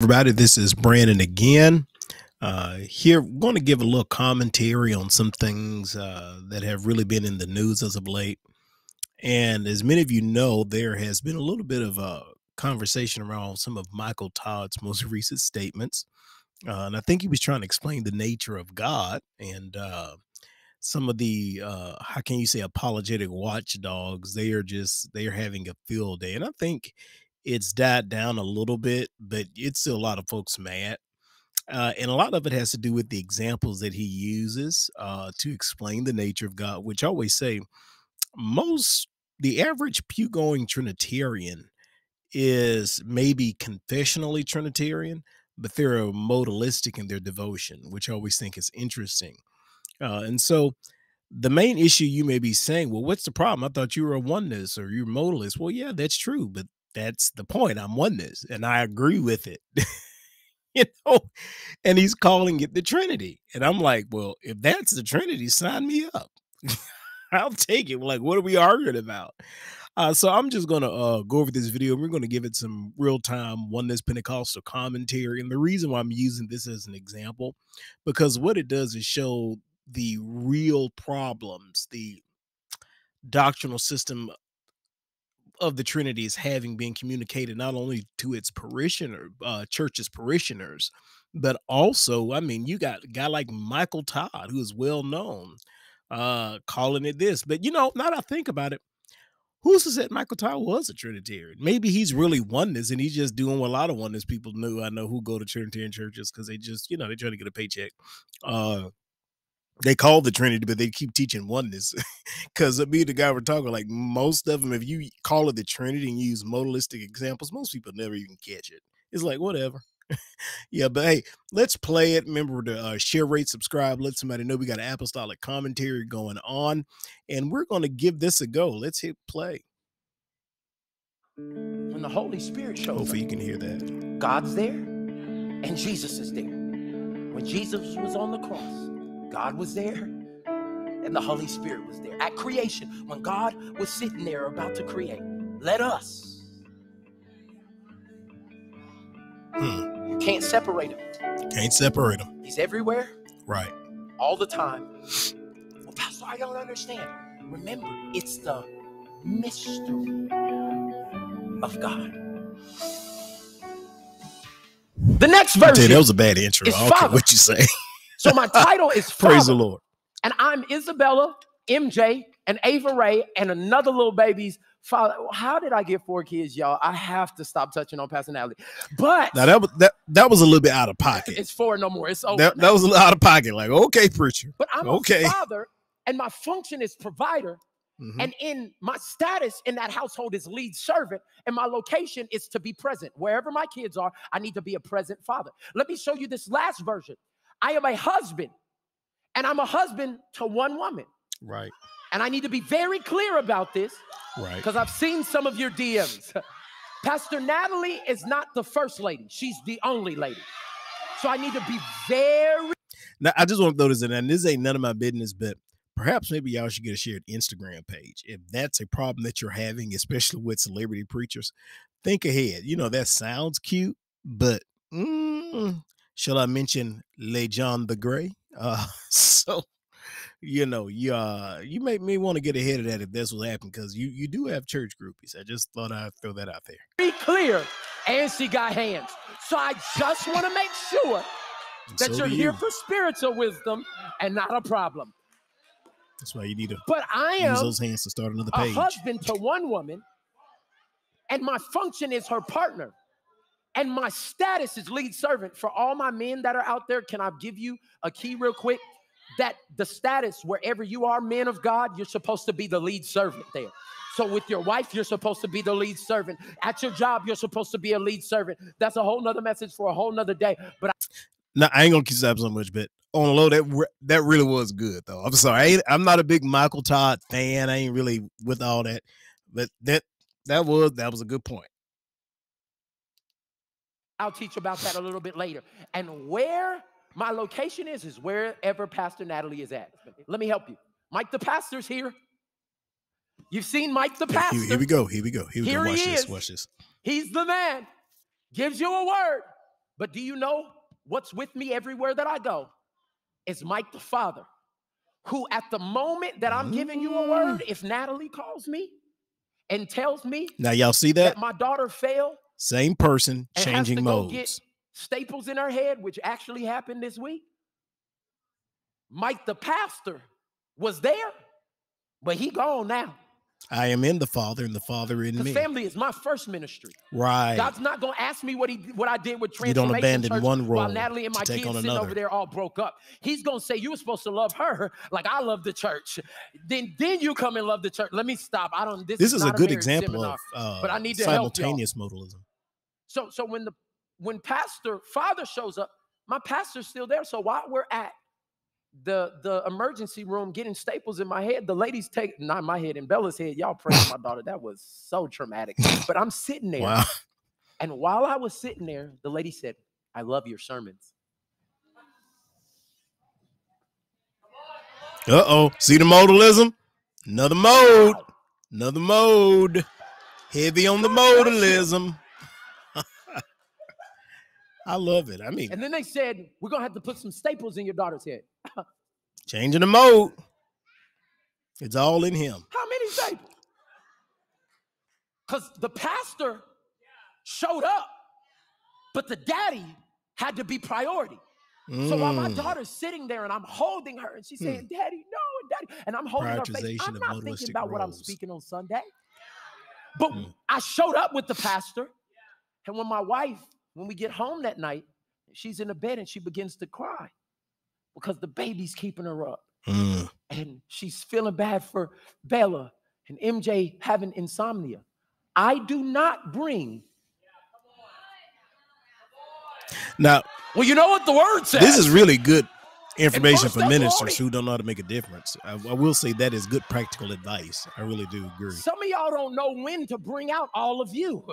everybody. This is Brandon again. Uh, here, I'm going to give a little commentary on some things uh, that have really been in the news as of late. And as many of you know, there has been a little bit of a conversation around some of Michael Todd's most recent statements. Uh, and I think he was trying to explain the nature of God and uh, some of the, uh, how can you say, apologetic watchdogs. They are just, they are having a field day. And I think it's died down a little bit, but it's still a lot of folks mad. Uh, and a lot of it has to do with the examples that he uses uh, to explain the nature of God, which I always say most, the average pew going Trinitarian is maybe confessionally Trinitarian, but they're modalistic in their devotion, which I always think is interesting. Uh, and so the main issue you may be saying, well, what's the problem? I thought you were a oneness or you're modalist. Well, yeah, that's true, but that's the point. I'm oneness, and I agree with it. you know, and he's calling it the Trinity. And I'm like, well, if that's the Trinity, sign me up. I'll take it. Like, what are we arguing about? Uh, so I'm just gonna uh, go over this video. We're gonna give it some real time oneness Pentecostal commentary. And the reason why I'm using this as an example, because what it does is show the real problems, the doctrinal system of the Trinity is having been communicated not only to its parishioner, uh, church's parishioners, but also, I mean, you got a guy like Michael Todd, who is well known, uh, calling it this. But you know, now that I think about it, who's to say Michael Todd was a Trinitarian? Maybe he's really oneness and he's just doing what a lot of oneness people knew. I know who go to Trinitarian churches because they just, you know, they try to get a paycheck. Uh, they call the Trinity, but they keep teaching oneness. Because me the guy we're talking, like most of them, if you call it the Trinity and use modalistic examples, most people never even catch it. It's like whatever. yeah, but hey, let's play it. Remember to uh, share, rate, subscribe. Let somebody know we got an apostolic commentary going on, and we're going to give this a go. Let's hit play. When the Holy Spirit shows Hopefully, up, you can hear that. God's there and Jesus is there. When Jesus was on the cross, God was there and the Holy Spirit was there. At creation, when God was sitting there about to create, let us. Hmm. You can't separate him. Can't separate them. He's everywhere, Right. all the time. Well, Pastor, I don't understand. Remember, it's the mystery of God. The next verse. you, that was a bad intro. I don't care what you say. So my title is Praise the Lord. and I'm Isabella, MJ, and Ava Ray, and another little baby's father. How did I get four kids, y'all? I have to stop touching on personality. But Now that was that that was a little bit out of pocket. it's four no more. It's over. That, that was a little out of pocket. Like, okay, preacher. but I'm okay. a father, and my function is provider. Mhm. And in my status in that household is lead servant, and my location is to be present. Wherever my kids are, I need to be a present father. Let me show you this last version. I am a husband, and I'm a husband to one woman. Right. And I need to be very clear about this Right. because I've seen some of your DMs. Pastor Natalie is not the first lady, she's the only lady. So I need to be very Now I just want to throw this in, and this ain't none of my business, but perhaps maybe y'all should get a shared Instagram page. If that's a problem that you're having, especially with celebrity preachers, think ahead. You know, that sounds cute, but mm, shall I mention Le Lejon the Gray? Uh, so you know, you uh, you may may want to get ahead of that if that's what happened because you you do have church groupies. I just thought I'd throw that out there. Be clear. And she got hands. So I just want to make sure And that so you're here you. for spiritual wisdom and not a problem. That's why you need to But I use am those hands to start another a page. husband to one woman, and my function is her partner. And my status is lead servant for all my men that are out there. Can I give you a key real quick? That the status, wherever you are, men of God, you're supposed to be the lead servant there. So with your wife, you're supposed to be the lead servant. At your job, you're supposed to be a lead servant. That's a whole nother message for a whole nother day. But Now I ain't gonna keep up so much, but on the low, that re- that really was good though. I'm sorry, I I'm not a big Michael Todd fan. I ain't really with all that, but that that was that was a good point. I'll teach about that a little bit later. And where my location is, is wherever Pastor Natalie is at. Let me help you. Mike the pastor's here. You've seen Mike the pastor. here we go. Here we go. Here we Here go. Watch he this. is. Watch this. He's the man. Gives you a word. But do you know what's with me everywhere that I go? Is Mike the father, who at the moment that I'm giving you a word, ah. if Natalie calls me and tells me Now y'all see that that? my daughter failed Same person and has to changing modes. staples in her head, which actually happened this week. Mike the pastor was there, but he gone now. I am in the Father, and the Father in me. family is my first ministry. Right. God's not gonna ask me what he what I did with transformation. You don't abandon Church one while role Natalie and my kids sitting over there all broke up. He's gonna say you were supposed to love her like I love the church. Then then you come and love the church. Let me stop. I don't. This, this is a good marriage example seminar. of uh, but I need to simultaneous modalism. So so when the when pastor father shows up, my pastor's still there. So while we're at the the emergency room getting staples in my head, the ladies take not my head in Bella's head. Y'all pray for my daughter. That was so traumatic. But I'm sitting there, Wow. and while I was sitting there, the lady said, "I love your sermons." Uh oh. See the modalism? Another mode. Wow. Another mode. Heavy on the God bless you. modalism. I love it. I mean, And then they said, "We're gonna have to put some staples in your daughter's head." Changing the mode. It's all in him. How many staples? Because the pastor showed up, but the daddy had to be priority. So while my Mm. daughter's sitting there and I'm holding her and she's saying, Daddy, no, Daddy, and I'm holding her face, I'm not thinking about what I'm speaking on Sunday. But Mm. I showed up with the pastor, and when my wife, when we get home that night, she's in the bed and she begins to cry because the baby's keeping her up Mm. and she's feeling bad for Bella and MJ having insomnia. I do not bring. Now, Well, you know what the word says. this is really good information for ministers who don't know how to make a difference. I, I will say that is good practical advice. I really do agree. Some of y'all don't know when to bring out all of you.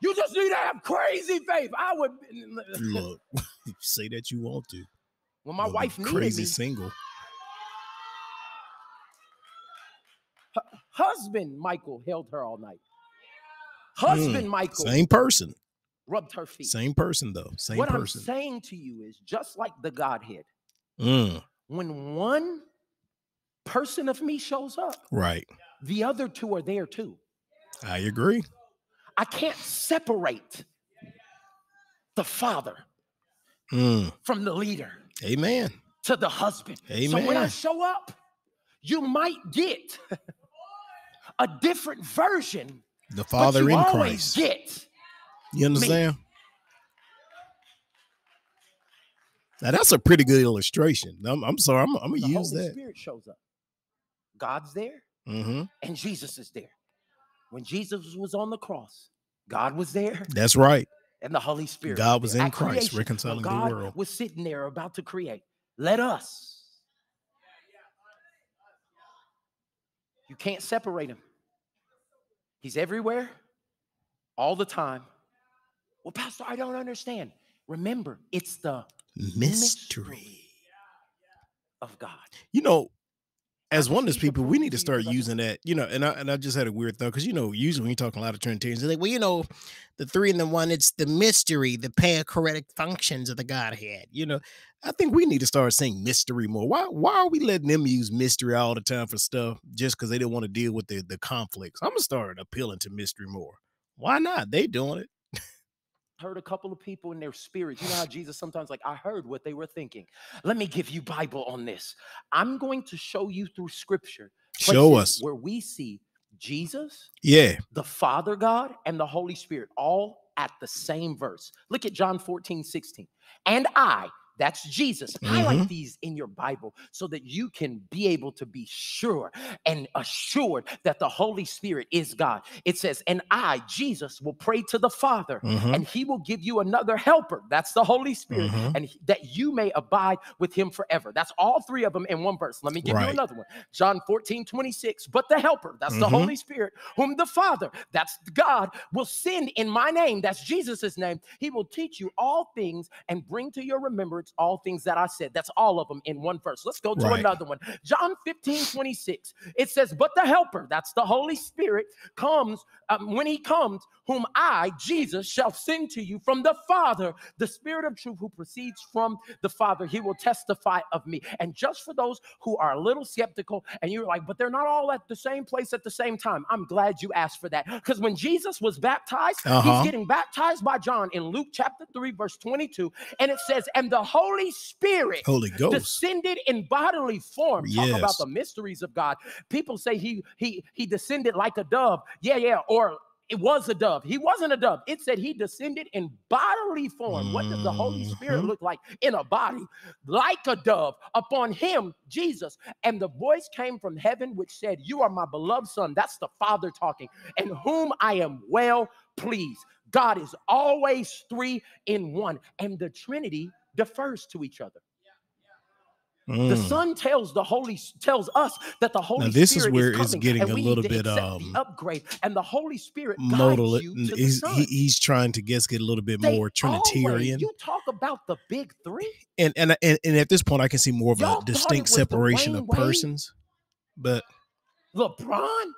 You just need to have crazy faith. I would. Look, say that you want to. Well, my be wife needed crazy me, single. husband Michael held her all night. Husband Michael Mm, Same person. rubbed her feet. Same person though. Same person. what person. I'm saying to you is just like the Godhead, Mm, when one person of me shows up, right. the other two are there too. I agree. I can't separate the father Mm, from the leader amen. to the husband. Amen. So when I show up, you might get a different version, The Father you in Christ. get. You understand? Now that's a pretty good illustration. I'm, I'm sorry. I'm, I'm gonna use Holy that. Spirit shows up. God's there hmm and Jesus is there. When Jesus was on the cross, God was there That's right. And the Holy Spirit. God was in At Christ, creation, reconciling the God world. was sitting there about to create. Let us. You can't separate him. He's everywhere, all the time. Well, Pastor, I don't understand. Remember, it's the Mystery. of God. You know, as oneness people, we need to start using that. You know, and I and I just had a weird thought because you know, usually when you talk a lot of Trinitarians, they're like, well, you know, the three and the one, it's the mystery, the perichoretic functions of the Godhead. You know, I think we need to start saying mystery more. Why why are we letting them use mystery all the time for stuff just because they don't want to deal with the the conflicts? I'm gonna start appealing to mystery more. Why not? They doing it. Heard a couple of people in their spirit. You know how Jesus sometimes like I heard what they were thinking. Let me give you Bible on this. I'm going to show you through scripture Show us. where we see Jesus, Yeah. the Father God, and the Holy Spirit all at the same verse. Look at John 14, 16. And I, that's Jesus. Highlight these in your Bible so that you can be able to be sure and assured that the Holy Spirit is God. It says, And I, Jesus, will pray to the Father, Mhm. and he will give you another helper. That's the Holy Spirit, Mhm. and he- that you may abide with him forever. That's all three of them in one verse. Let me give you another one. John 14, 26. But the helper, that's the Mhm. Holy Spirit, whom the Father, that's God, will send in my name, that's Jesus' name. He will teach you all things and bring to your remembrance all things that I said. That's all of them in one verse. Let's go to Right. another one. John 15, 26. It says, But the helper, that's the Holy Spirit, comes um, when he comes, whom I, Jesus, shall send to you from the Father, the Spirit of truth who proceeds from the Father. He will testify of me. And just for those who are a little skeptical and you're like, but they're not all at the same place at the same time, I'm glad you asked for that. Because when Jesus was baptized, Uh-huh. he's getting baptized by John in Luke chapter 3, verse 22. And it says, And the Holy Spirit Holy Ghost. descended in bodily form. Talk about the mysteries of God. People say he he he descended like a dove. Yeah, yeah, or it was a dove. He wasn't a dove. It said he descended in bodily form. What does the Holy Spirit Mhm. look like in a body? Like a dove upon him, Jesus. And the voice came from heaven which said, You are my beloved son. That's the Father talking, and whom I am well pleased. God is always three in one, and the Trinity defers to each other. The Mm. Son tells the Holy tells us that the Holy spirit this is Spirit where is it's getting a little bit, um, upgrade, and the Holy Spirit modal the he's, he, he's trying to guess get a little bit They more always- trinitarian you talk about the big three. and, and and and at this point i can see more of Y'all a distinct separation of persons but LeBron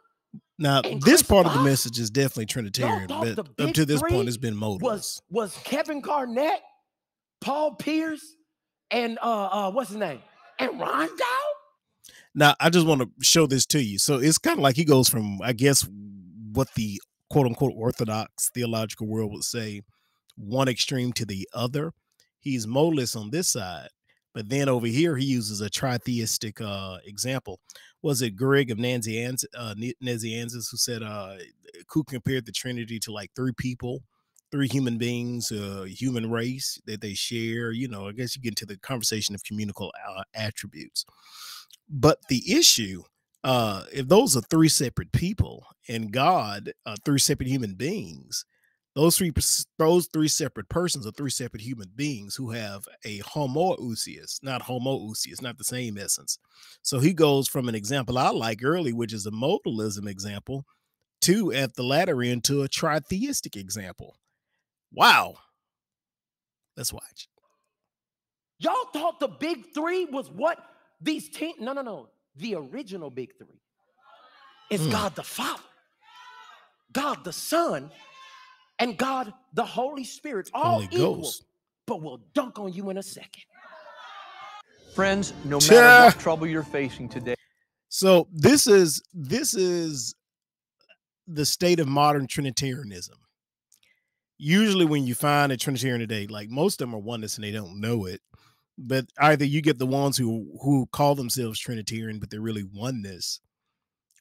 now And this Chris part of the message is definitely trinitarian but up to this point it's been modalist was was Kevin Garnett, Paul Pierce, and uh, uh what's his name, and Rondo. Now, I just want to show this to you. So it's kind of like he goes from, I guess, what the quote unquote orthodox theological world would say, one extreme to the other. He's modalist on this side, but then over here he uses a tritheistic uh, example. Was it Greg of uh, Nazianzus who said uh, who compared the Trinity to like three people, three human beings, uh, human race that they share? You know, I guess you get into the conversation of communicable uh, attributes. But the issue, uh, if those are three separate people and God, uh, three separate human beings, those three those three separate persons are three separate human beings who have a homoousios, not homoousios, not the same essence. So he goes from an example I like early, which is a modalism example, to at the latter end to a tritheistic example. Wow. Let's watch. Y'all thought the big three was what these team? No, no, no. The original big three is Mm. God the Father, God the Son, and God the Holy Spirit. All Holy equal. Ghost. But we'll dunk on you in a second. Friends, no Tja. matter what trouble you're facing today, So this is this is the state of modern Trinitarianism. Usually, when you find a Trinitarian today, like most of them are oneness and they don't know it, but either you get the ones who who call themselves Trinitarian but they're really oneness,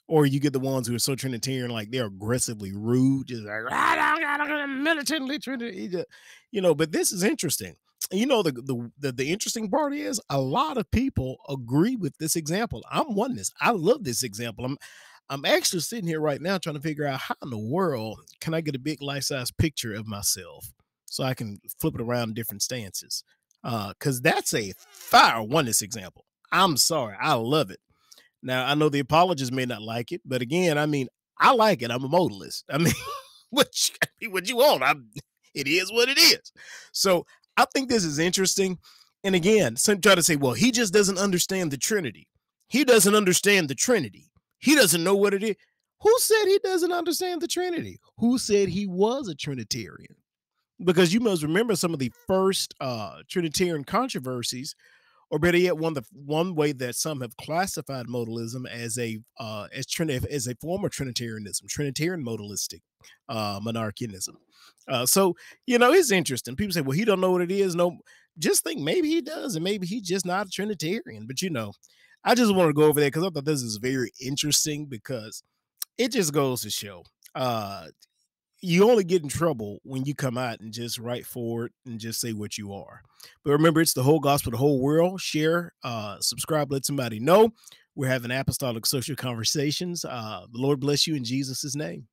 or you get the ones who are so Trinitarian like they're aggressively rude, just like "Ah, I don't got militantly Trinitarian, you know. But this is interesting. You know the, the the the interesting part is a lot of people agree with this example. I'm oneness. I love this example. I'm I'm actually sitting here right now trying to figure out how in the world can I get a big life size picture of myself so I can flip it around different stances. Uh, cause that's a fire oneness example. I'm sorry, I love it. Now I know the apologists may not like it, but again, I mean, I like it. I'm a modalist. I mean, what you, what you want? I'm, it is what it is. So I think this is interesting. And again, some try to say, well, he just doesn't understand the Trinity. He doesn't understand the Trinity. He doesn't know what it is. Who said he doesn't understand the Trinity? Who said he was a Trinitarian? Because you must remember some of the first uh, Trinitarian controversies, or better yet, one the one way that some have classified modalism as a uh, as Trini- as a form of Trinitarianism, Trinitarian modalistic uh, monarchianism. Uh, so you know it's interesting. People say, "Well, he don't know what it is." No, just think maybe he does, and maybe he's just not a Trinitarian. But you know, I just want to go over there because I thought this is very interesting because it just goes to show uh you only get in trouble when you come out and just write forward and just say what you are. But remember, it's the whole gospel, the whole world. Share, uh, subscribe, let somebody know. We're having apostolic social conversations. Uh, the Lord bless you in Jesus' name.